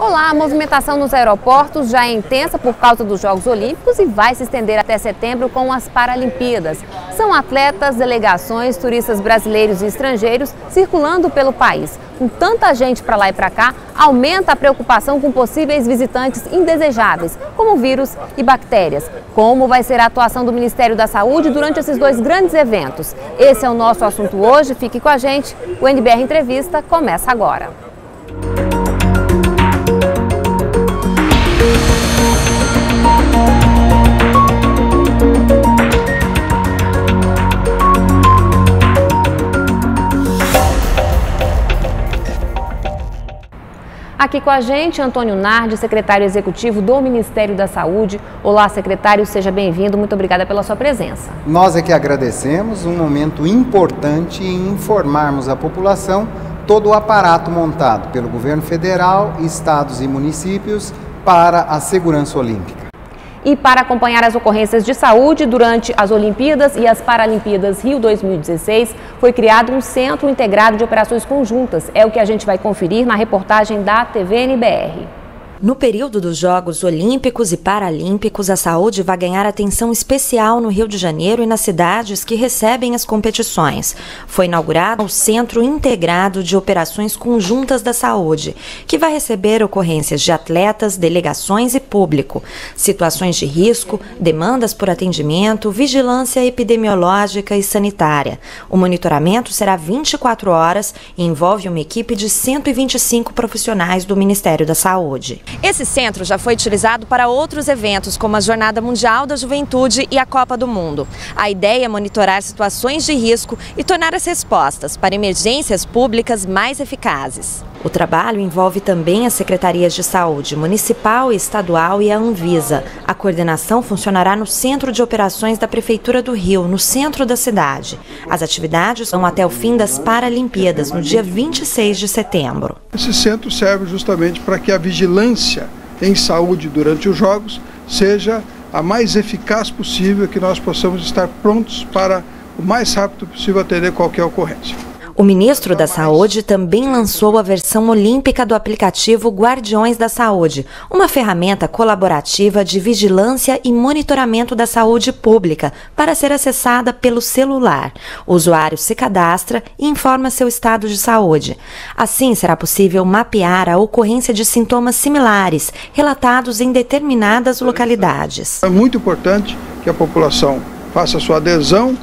Olá, a movimentação nos aeroportos já é intensa por causa dos Jogos Olímpicos e vai se estender até setembro com as Paralimpíadas. São atletas, delegações, turistas brasileiros e estrangeiros circulando pelo país. Com tanta gente para lá e para cá, aumenta a preocupação com possíveis visitantes indesejáveis, como vírus e bactérias. Como vai ser a atuação do Ministério da Saúde durante esses dois grandes eventos? Esse é o nosso assunto hoje. Fique com a gente. O NBR Entrevista começa agora. Aqui com a gente, Antônio Nardi, secretário executivo do Ministério da Saúde. Olá, secretário, seja bem-vindo. Muito obrigada pela sua presença. Nós é que agradecemos um momento importante em informarmos a população todo o aparato montado pelo governo federal, estados e municípios para a segurança olímpica e para acompanhar as ocorrências de saúde durante as Olimpíadas e as Paralimpíadas Rio 2016, foi criado um Centro Integrado de Operações Conjuntas. É o que a gente vai conferir na reportagem da TVNBR. No período dos Jogos Olímpicos e Paralímpicos, a saúde vai ganhar atenção especial no Rio de Janeiro e nas cidades que recebem as competições. Foi inaugurado o Centro Integrado de Operações Conjuntas da Saúde, que vai receber ocorrências de atletas, delegações e público, situações de risco, demandas por atendimento, vigilância epidemiológica e sanitária. O monitoramento será 24 horas e envolve uma equipe de 125 profissionais do Ministério da Saúde. Esse centro já foi utilizado para outros eventos, como a Jornada Mundial da Juventude e a Copa do Mundo. A ideia é monitorar situações de risco e tornar as respostas para emergências públicas mais eficazes. O trabalho envolve também as secretarias de saúde municipal, estadual e a Anvisa. A coordenação funcionará no Centro de Operações da Prefeitura do Rio, no centro da cidade. As atividades vão até o fim das Paralimpíadas, no dia 26 de setembro. Esse centro serve justamente para que a vigilância em saúde durante os Jogos seja a mais eficaz possível, que nós possamos estar prontos para o mais rápido possível atender qualquer ocorrência. O ministro da Saúde também lançou a versão olímpica do aplicativo Guardiões da Saúde, uma ferramenta colaborativa de vigilância e monitoramento da saúde pública para ser acessada pelo celular. O usuário se cadastra e informa seu estado de saúde. Assim, será possível mapear a ocorrência de sintomas similares relatados em determinadas localidades. É muito importante que a população faça sua adesão,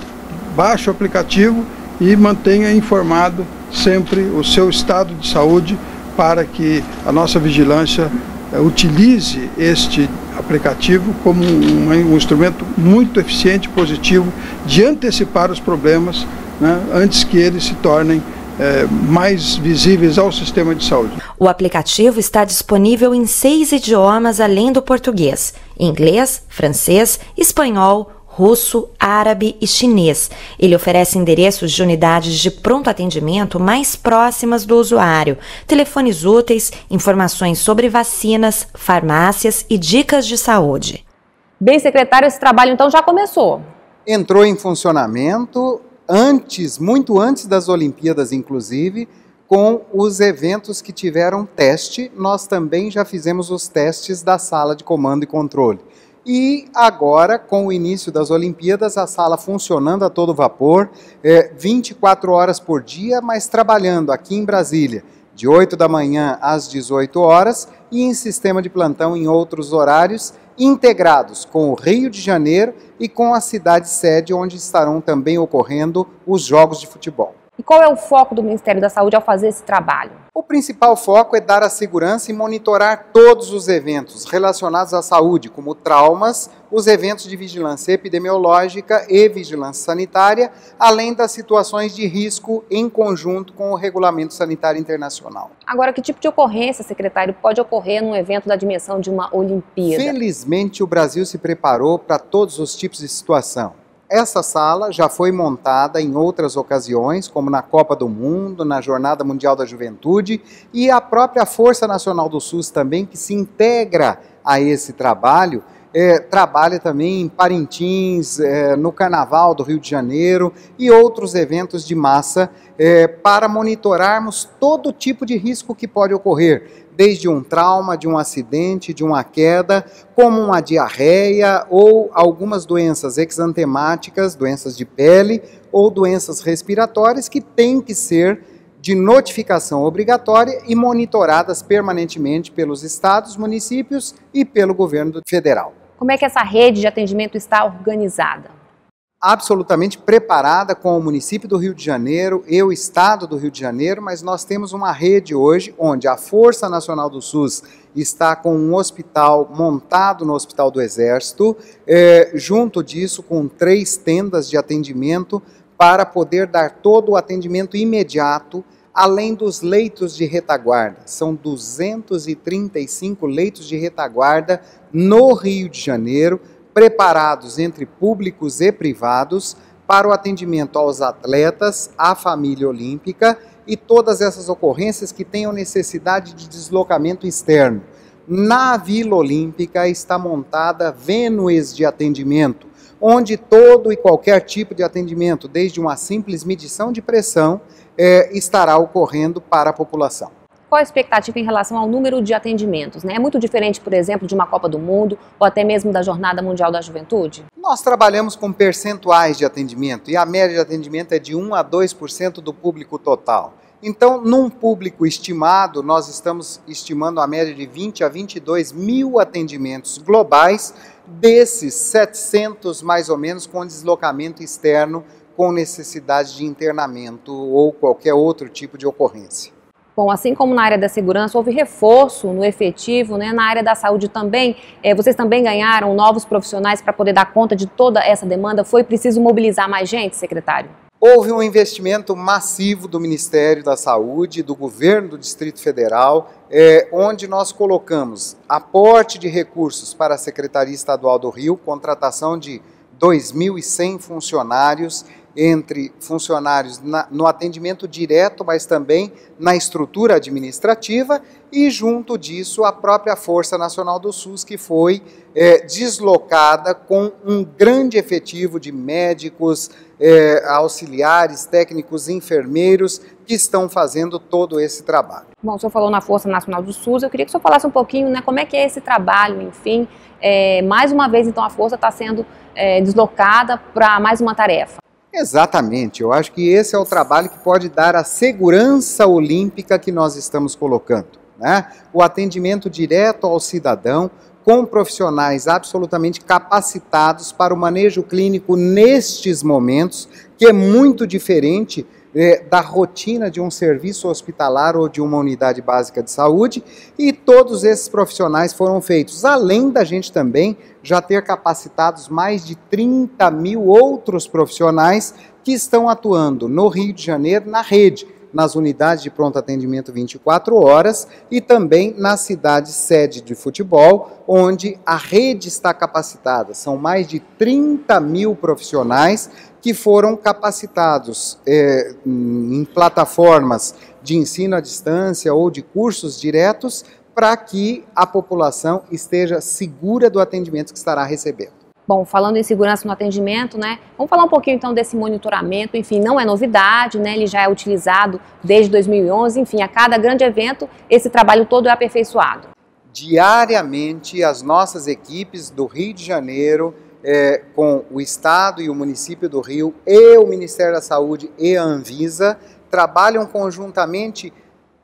baixe o aplicativo e mantenha informado sempre o seu estado de saúde para que a nossa vigilância uh, utilize este aplicativo como um, um, instrumento muito eficiente positivo de antecipar os problemas né, antes que eles se tornem é, mais visíveis ao sistema de saúde. O aplicativo está disponível em seis idiomas além do português: inglês, francês, espanhol, russo, árabe e chinês. Ele oferece endereços de unidades de pronto atendimento mais próximas do usuário, telefones úteis, informações sobre vacinas, farmácias e dicas de saúde. Bem, secretário, esse trabalho então já começou. Entrou em funcionamento antes, muito antes das Olimpíadas, inclusive, com os eventos que tiveram teste. Nós também já fizemos os testes da sala de comando e controle. E agora, com o início das Olimpíadas, a sala funcionando a todo vapor, é, 24 horas por dia, mas trabalhando aqui em Brasília, de 8 da manhã às 18 horas e em sistema de plantão em outros horários, integrados com o Rio de Janeiro e com a cidade sede, onde estarão também ocorrendo os Jogos de Futebol. E qual é o foco do Ministério da Saúde ao fazer esse trabalho? O principal foco é dar a segurança e monitorar todos os eventos relacionados à saúde, como traumas, os eventos de vigilância epidemiológica e vigilância sanitária, além das situações de risco em conjunto com o Regulamento Sanitário Internacional. Agora, que tipo de ocorrência, secretário, pode ocorrer num evento da dimensão de uma Olimpíada? Felizmente, o Brasil se preparou para todos os tipos de situação. Essa sala já foi montada em outras ocasiões, como na Copa do Mundo, na Jornada Mundial da Juventude e a própria Força Nacional do SUS também, que se integra a esse trabalho, é, trabalha também em Parintins, é, no Carnaval do Rio de Janeiro e outros eventos de massa é, para monitorarmos todo tipo de risco que pode ocorrer, desde um trauma, de um acidente, de uma queda, como uma diarreia ou algumas doenças exantemáticas, doenças de pele ou doenças respiratórias que têm que ser de notificação obrigatória e monitoradas permanentemente pelos estados, municípios e pelo governo federal. Como é que essa rede de atendimento está organizada? Absolutamente preparada com o município do Rio de Janeiro e o estado do Rio de Janeiro, mas nós temos uma rede hoje onde a Força Nacional do SUS está com um hospital montado no Hospital do Exército, é, junto disso com três tendas de atendimento para poder dar todo o atendimento imediato, além dos leitos de retaguarda. São 235 leitos de retaguarda no Rio de Janeiro, preparados entre públicos e privados para o atendimento aos atletas, à família olímpica e todas essas ocorrências que tenham necessidade de deslocamento externo. Na Vila Olímpica está montada Vênus de atendimento, onde todo e qualquer tipo de atendimento, desde uma simples medição de pressão, é, estará ocorrendo para a população. Qual a expectativa em relação ao número de atendimentos? Né? É muito diferente, por exemplo, de uma Copa do Mundo ou até mesmo da Jornada Mundial da Juventude? Nós trabalhamos com percentuais de atendimento e a média de atendimento é de 1 a 2% do público total. Então, num público estimado, nós estamos estimando a média de 20 a 22 mil atendimentos globais, desses 700 mais ou menos com deslocamento externo com necessidade de internamento ou qualquer outro tipo de ocorrência. Bom, assim como na área da segurança, houve reforço no efetivo, né? na área da saúde também. É, vocês também ganharam novos profissionais para poder dar conta de toda essa demanda. Foi preciso mobilizar mais gente, secretário? Houve um investimento massivo do Ministério da Saúde, do governo do Distrito Federal, é, onde nós colocamos aporte de recursos para a Secretaria Estadual do Rio, contratação de 2.100 funcionários entre funcionários na, no atendimento direto, mas também na estrutura administrativa, e junto disso a própria Força Nacional do SUS, que foi é, deslocada com um grande efetivo de médicos, é, auxiliares, técnicos, enfermeiros, que estão fazendo todo esse trabalho. Bom, o senhor falou na Força Nacional do SUS, eu queria que o senhor falasse um pouquinho, né, como é que é esse trabalho, enfim, é, mais uma vez, então, a Força está sendo é, deslocada para mais uma tarefa. Exatamente, eu acho que esse é o trabalho que pode dar a segurança olímpica que nós estamos colocando. Né? O atendimento direto ao cidadão, com profissionais absolutamente capacitados para o manejo clínico nestes momentos, que é muito diferente é, da rotina de um serviço hospitalar ou de uma unidade básica de saúde, e todos esses profissionais foram feitos, além da gente também já ter capacitados mais de 30 mil outros profissionais que estão atuando no Rio de Janeiro na rede nas unidades de pronto atendimento 24 horas e também na cidade sede de futebol, onde a rede está capacitada. São mais de 30 mil profissionais que foram capacitados é, em plataformas de ensino à distância ou de cursos diretos para que a população esteja segura do atendimento que estará recebendo. Bom, falando em segurança no atendimento, né? Vamos falar um pouquinho então desse monitoramento. Enfim, não é novidade, né? Ele já é utilizado desde 2011. Enfim, a cada grande evento, esse trabalho todo é aperfeiçoado. Diariamente, as nossas equipes do Rio de Janeiro, é, com o Estado e o município do Rio, e o Ministério da Saúde e a Anvisa, trabalham conjuntamente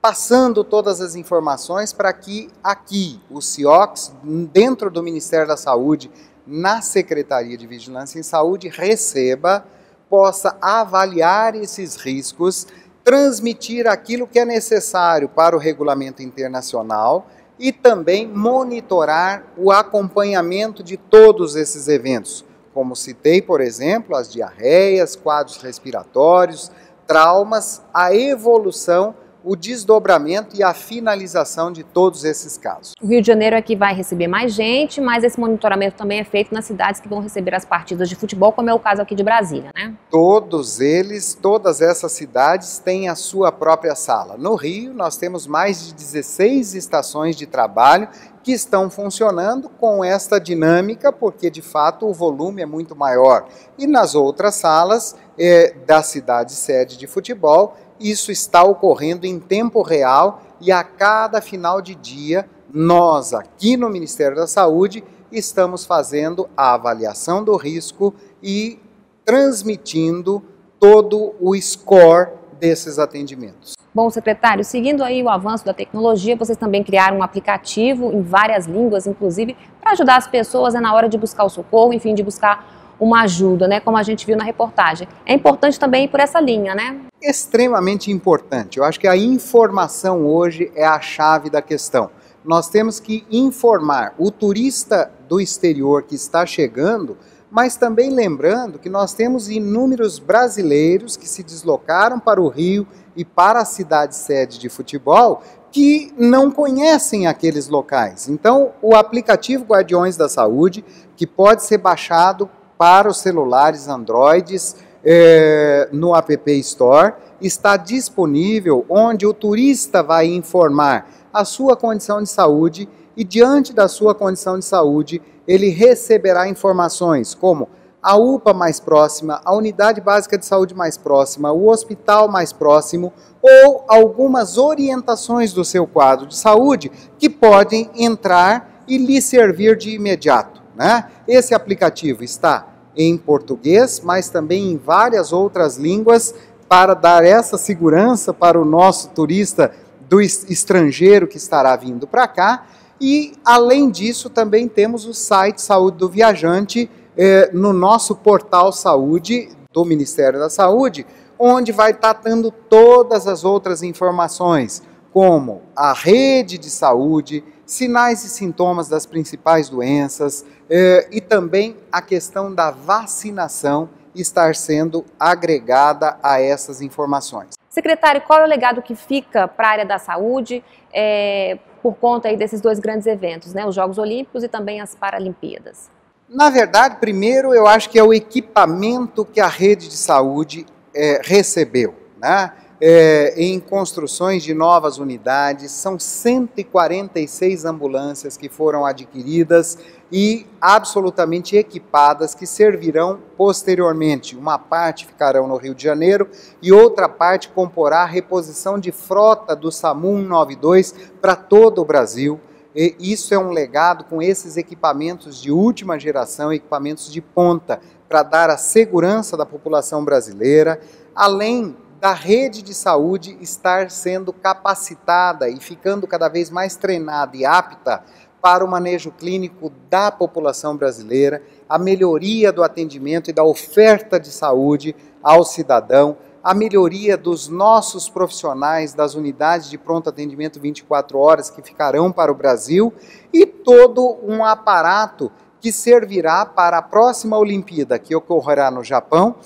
passando todas as informações para que aqui, o CIOX, dentro do Ministério da Saúde, na Secretaria de Vigilância em Saúde receba, possa avaliar esses riscos, transmitir aquilo que é necessário para o regulamento internacional e também monitorar o acompanhamento de todos esses eventos, como citei, por exemplo, as diarreias, quadros respiratórios, traumas, a evolução o desdobramento e a finalização de todos esses casos. O Rio de Janeiro é que vai receber mais gente, mas esse monitoramento também é feito nas cidades que vão receber as partidas de futebol, como é o caso aqui de Brasília, né? Todos eles, todas essas cidades têm a sua própria sala. No Rio, nós temos mais de 16 estações de trabalho que estão funcionando com esta dinâmica, porque de fato o volume é muito maior. E nas outras salas é, da cidade sede de futebol, isso está ocorrendo em tempo real e a cada final de dia, nós aqui no Ministério da Saúde estamos fazendo a avaliação do risco e transmitindo todo o score desses atendimentos. Bom, secretário, seguindo aí o avanço da tecnologia, vocês também criaram um aplicativo em várias línguas, inclusive, para ajudar as pessoas né, na hora de buscar o socorro, enfim, de buscar uma ajuda, né, como a gente viu na reportagem. É importante também por essa linha, né? Extremamente importante. Eu acho que a informação hoje é a chave da questão. Nós temos que informar o turista do exterior que está chegando mas também lembrando que nós temos inúmeros brasileiros que se deslocaram para o Rio e para a cidade sede de futebol que não conhecem aqueles locais. Então, o aplicativo Guardiões da Saúde, que pode ser baixado para os celulares Androids é, no App Store, está disponível onde o turista vai informar a sua condição de saúde e, diante da sua condição de saúde, ele receberá informações como a UPA mais próxima, a unidade básica de saúde mais próxima, o hospital mais próximo ou algumas orientações do seu quadro de saúde que podem entrar e lhe servir de imediato. Né? Esse aplicativo está em português, mas também em várias outras línguas para dar essa segurança para o nosso turista do estrangeiro que estará vindo para cá e, além disso, também temos o site Saúde do Viajante eh, no nosso portal Saúde do Ministério da Saúde, onde vai estar dando todas as outras informações, como a rede de saúde, sinais e sintomas das principais doenças eh, e também a questão da vacinação estar sendo agregada a essas informações. Secretário, qual é o legado que fica para a área da saúde? É, por conta aí desses dois grandes eventos, né? Os Jogos Olímpicos e também as Paralimpíadas? Na verdade, primeiro eu acho que é o equipamento que a rede de saúde é, recebeu, né? É, em construções de novas unidades, são 146 ambulâncias que foram adquiridas e absolutamente equipadas que servirão posteriormente. Uma parte ficarão no Rio de Janeiro e outra parte comporá a reposição de frota do SAMU 192 para todo o Brasil. E isso é um legado com esses equipamentos de última geração, equipamentos de ponta, para dar a segurança da população brasileira, além da rede de saúde estar sendo capacitada e ficando cada vez mais treinada e apta para o manejo clínico da população brasileira, a melhoria do atendimento e da oferta de saúde ao cidadão, a melhoria dos nossos profissionais das unidades de pronto atendimento 24 horas que ficarão para o Brasil e todo um aparato que servirá para a próxima Olimpíada que ocorrerá no Japão,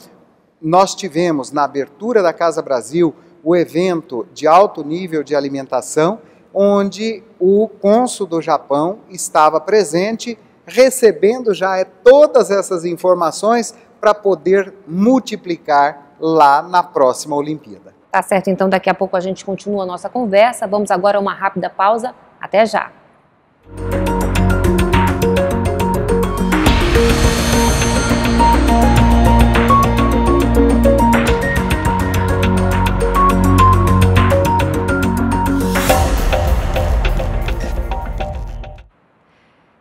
nós tivemos na abertura da Casa Brasil o evento de alto nível de alimentação, onde o cônsul do Japão estava presente, recebendo já todas essas informações para poder multiplicar lá na próxima Olimpíada. Tá certo, então daqui a pouco a gente continua a nossa conversa. Vamos agora a uma rápida pausa. Até já!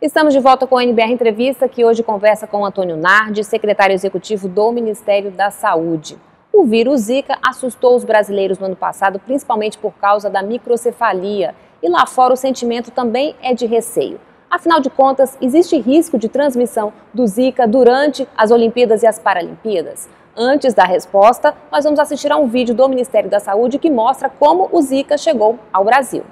Estamos de volta com o NBR Entrevista, que hoje conversa com Antônio Nardi, secretário executivo do Ministério da Saúde. O vírus Zika assustou os brasileiros no ano passado, principalmente por causa da microcefalia. E lá fora o sentimento também é de receio. Afinal de contas, existe risco de transmissão do Zika durante as Olimpíadas e as Paralimpíadas? Antes da resposta, nós vamos assistir a um vídeo do Ministério da Saúde que mostra como o Zika chegou ao Brasil.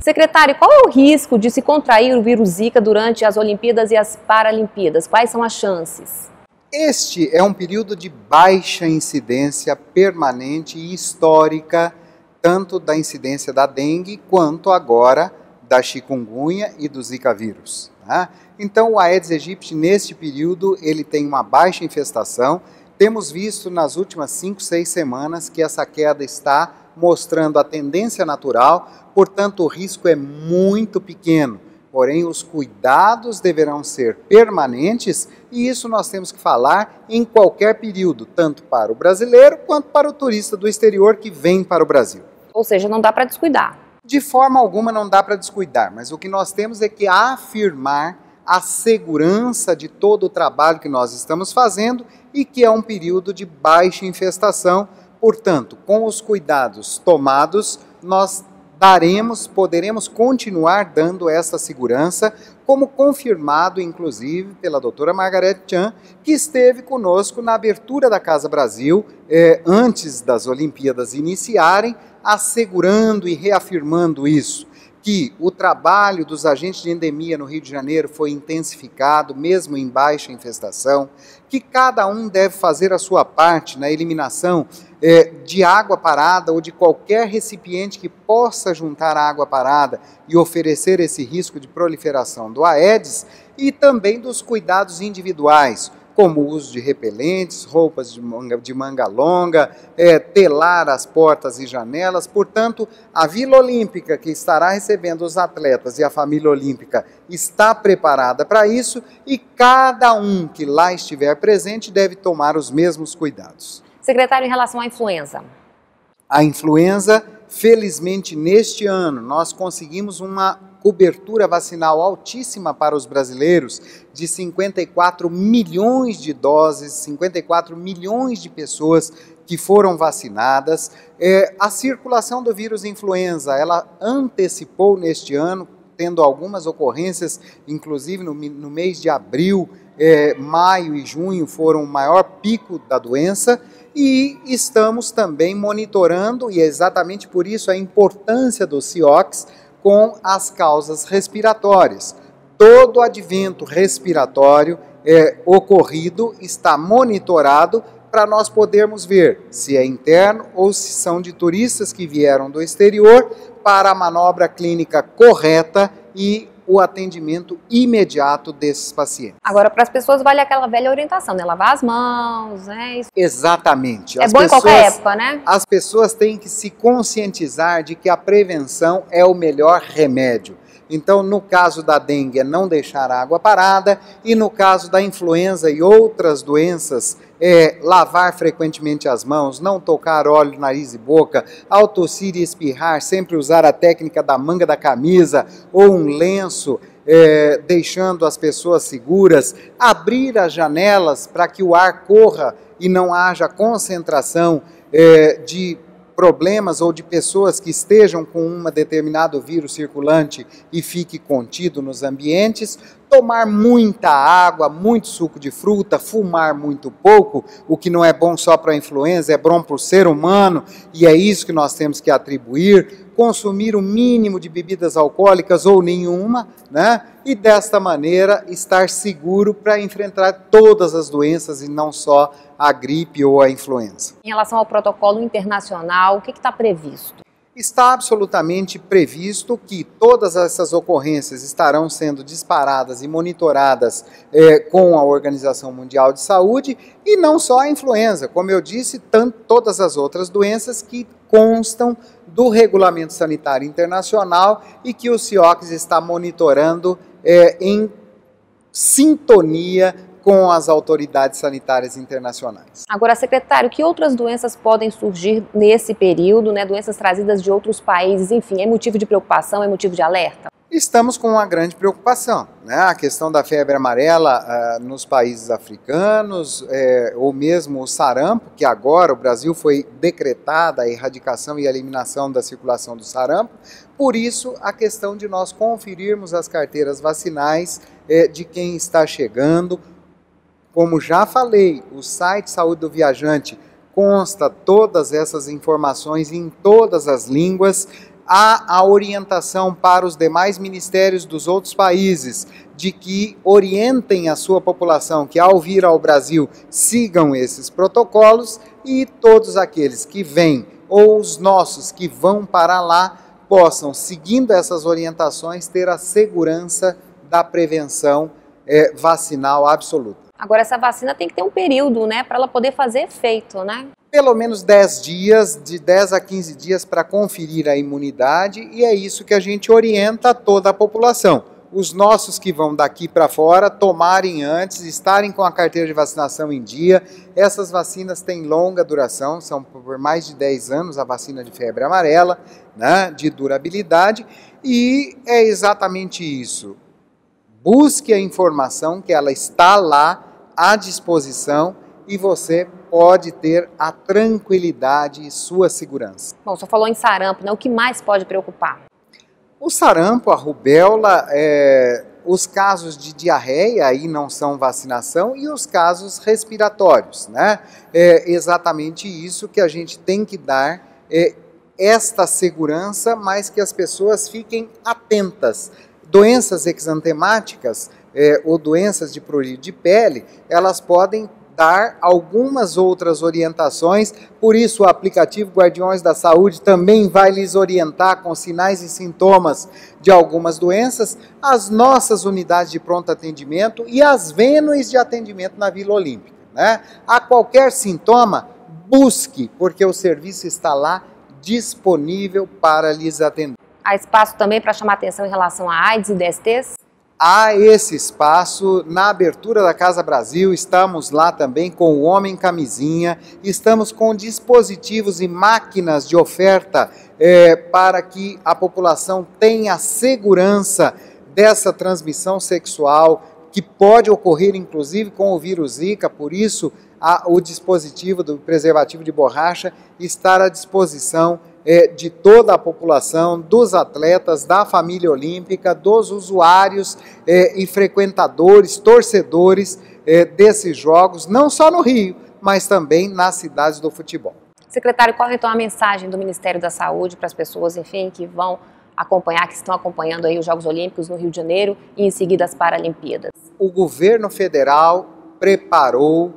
Secretário, qual é o risco de se contrair o vírus Zika durante as Olimpíadas e as Paralimpíadas? Quais são as chances? Este é um período de baixa incidência permanente e histórica, tanto da incidência da dengue quanto agora da chikungunya e do Zika vírus. Tá? Então, o Aedes aegypti, neste período, ele tem uma baixa infestação. Temos visto nas últimas 5, 6 semanas que essa queda está mostrando a tendência natural, portanto, o risco é muito pequeno. Porém, os cuidados deverão ser permanentes e isso nós temos que falar em qualquer período, tanto para o brasileiro quanto para o turista do exterior que vem para o Brasil. Ou seja, não dá para descuidar. De forma alguma não dá para descuidar, mas o que nós temos é que afirmar a segurança de todo o trabalho que nós estamos fazendo e que é um período de baixa infestação, Portanto, com os cuidados tomados, nós daremos, poderemos continuar dando essa segurança, como confirmado, inclusive, pela doutora Margaret Chan, que esteve conosco na abertura da Casa Brasil, eh, antes das Olimpíadas iniciarem, assegurando e reafirmando isso que o trabalho dos agentes de endemia no Rio de Janeiro foi intensificado, mesmo em baixa infestação, que cada um deve fazer a sua parte na eliminação é, de água parada ou de qualquer recipiente que possa juntar água parada e oferecer esse risco de proliferação do Aedes, e também dos cuidados individuais, como o uso de repelentes, roupas de manga, de manga longa, é, telar as portas e janelas. Portanto, a Vila Olímpica, que estará recebendo os atletas e a família olímpica, está preparada para isso e cada um que lá estiver presente deve tomar os mesmos cuidados. Secretário, em relação à influenza. A influenza, felizmente, neste ano, nós conseguimos uma cobertura vacinal altíssima para os brasileiros, de 54 milhões de doses, 54 milhões de pessoas que foram vacinadas. É, a circulação do vírus influenza, ela antecipou neste ano, tendo algumas ocorrências, inclusive no, no mês de abril, é, maio e junho foram o maior pico da doença e estamos também monitorando, e é exatamente por isso a importância do CIOX, com as causas respiratórias. Todo advento respiratório é, ocorrido está monitorado para nós podermos ver se é interno ou se são de turistas que vieram do exterior para a manobra clínica correta e o atendimento imediato desses pacientes. Agora, para as pessoas vale aquela velha orientação, né? Lavar as mãos, né? Isso... Exatamente. É as bom pessoas, em qualquer época, né? As pessoas têm que se conscientizar de que a prevenção é o melhor remédio. Então, no caso da dengue, é não deixar a água parada, e no caso da influenza e outras doenças, é lavar frequentemente as mãos, não tocar óleo, nariz e boca, ao tossir e espirrar, sempre usar a técnica da manga da camisa ou um lenço. É, deixando as pessoas seguras, abrir as janelas para que o ar corra e não haja concentração é, de problemas ou de pessoas que estejam com um determinado vírus circulante e fique contido nos ambientes, tomar muita água, muito suco de fruta, fumar muito pouco, o que não é bom só para a influenza, é bom para o ser humano, e é isso que nós temos que atribuir, consumir o mínimo de bebidas alcoólicas ou nenhuma, né? E desta maneira estar seguro para enfrentar todas as doenças e não só a gripe ou a influenza. Em relação ao protocolo internacional, o que está previsto? Está absolutamente previsto que todas essas ocorrências estarão sendo disparadas e monitoradas é, com a Organização Mundial de Saúde e não só a influenza, como eu disse, tanto, todas as outras doenças que constam do Regulamento Sanitário Internacional e que o CIOCS está monitorando é, em sintonia com as autoridades sanitárias internacionais. Agora, secretário, que outras doenças podem surgir nesse período, né? Doenças trazidas de outros países, enfim, é motivo de preocupação, é motivo de alerta? Estamos com uma grande preocupação. Né? A questão da febre amarela uh, nos países africanos, é, ou mesmo o sarampo, que agora o Brasil foi decretada a erradicação e a eliminação da circulação do sarampo. Por isso, a questão de nós conferirmos as carteiras vacinais é, de quem está chegando, como já falei, o site Saúde do Viajante consta todas essas informações em todas as línguas. Há a orientação para os demais ministérios dos outros países de que orientem a sua população que, ao vir ao Brasil, sigam esses protocolos e todos aqueles que vêm ou os nossos que vão para lá possam, seguindo essas orientações, ter a segurança da prevenção é, vacinal absoluta. Agora, essa vacina tem que ter um período, né, para ela poder fazer efeito, né? Pelo menos 10 dias, de 10 a 15 dias para conferir a imunidade, e é isso que a gente orienta toda a população. Os nossos que vão daqui para fora tomarem antes, estarem com a carteira de vacinação em dia. Essas vacinas têm longa duração, são por mais de 10 anos a vacina de febre amarela, né, de durabilidade, e é exatamente isso. Busque a informação que ela está lá à disposição e você pode ter a tranquilidade e sua segurança. Bom, só falou em sarampo, né? O que mais pode preocupar? O sarampo, a rubéola, é, os casos de diarreia aí não são vacinação e os casos respiratórios, né? É exatamente isso que a gente tem que dar é, esta segurança, mas que as pessoas fiquem atentas. Doenças exantemáticas é, ou doenças de prurido de pele, elas podem dar algumas outras orientações, por isso o aplicativo Guardiões da Saúde também vai lhes orientar com sinais e sintomas de algumas doenças, as nossas unidades de pronto atendimento e as vênues de atendimento na Vila Olímpica. Né? A qualquer sintoma, busque, porque o serviço está lá disponível para lhes atender. Há espaço também para chamar atenção em relação a AIDS e DSTs? há esse espaço na abertura da Casa Brasil. Estamos lá também com o Homem Camisinha, estamos com dispositivos e máquinas de oferta é, para que a população tenha segurança dessa transmissão sexual que pode ocorrer inclusive com o vírus Zika, por isso a, o dispositivo do preservativo de borracha estar à disposição é, de toda a população, dos atletas, da família olímpica, dos usuários é, e frequentadores, torcedores é, desses jogos, não só no Rio, mas também nas cidades do futebol. Secretário, qual é então a mensagem do Ministério da Saúde para as pessoas, enfim, que vão acompanhar, que estão acompanhando aí os Jogos Olímpicos no Rio de Janeiro e em seguida as Paralimpíadas? O governo federal preparou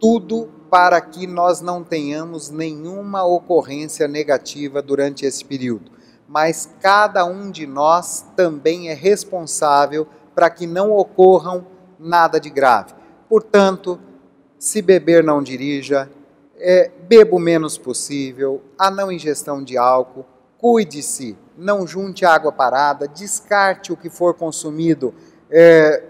tudo para que nós não tenhamos nenhuma ocorrência negativa durante esse período. Mas cada um de nós também é responsável para que não ocorram nada de grave. Portanto, se beber, não dirija, é, beba o menos possível, a não ingestão de álcool, cuide-se, não junte água parada, descarte o que for consumido é,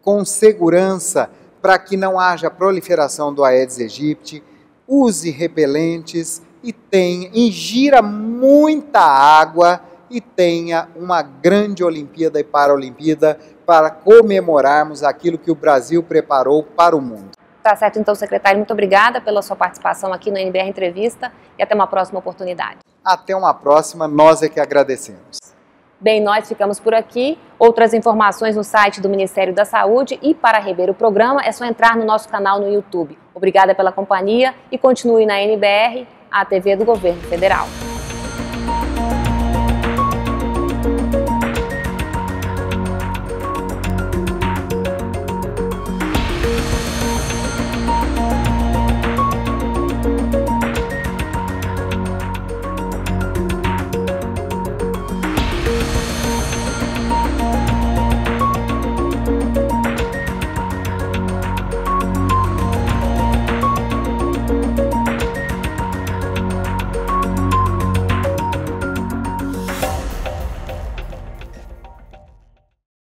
com segurança para que não haja proliferação do Aedes aegypti, use repelentes e tenha, ingira muita água e tenha uma grande Olimpíada e Paralimpíada para comemorarmos aquilo que o Brasil preparou para o mundo. Tá certo, então, secretário, muito obrigada pela sua participação aqui no NBR Entrevista e até uma próxima oportunidade. Até uma próxima, nós é que agradecemos. Bem, nós ficamos por aqui. Outras informações no site do Ministério da Saúde e para rever o programa é só entrar no nosso canal no YouTube. Obrigada pela companhia e continue na NBR, a TV do Governo Federal.